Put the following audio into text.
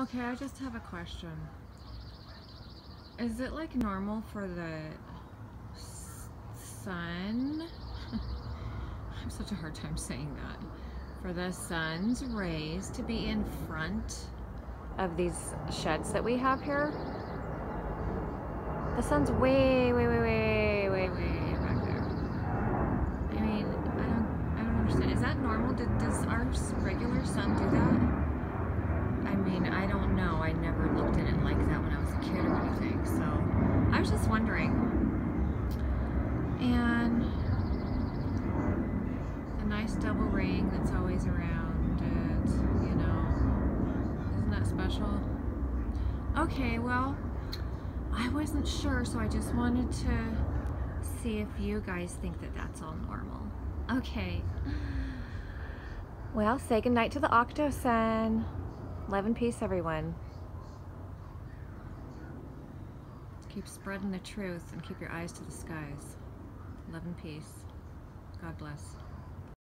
Okay, I just have a question. Is it like normal for the sun? I have such a hard time saying that. For the sun's rays to be in front of these sheds that we have here. The sun's way, way, way, way, way, way back there. I mean, I don't, I don't understand. Is that normal? Does our regular sun do that? I mean, I don't know. I never looked at it like that when I was a kid or anything. So I was just wondering. And the nice double ring that's always around it, you know. Isn't that special? Okay, well, I wasn't sure, so I just wanted to see if you guys think that that's all normal. Okay. Well, say goodnight to the Octosun. Love and peace, everyone. Keep spreading the truth and keep your eyes to the skies. Love and peace. God bless.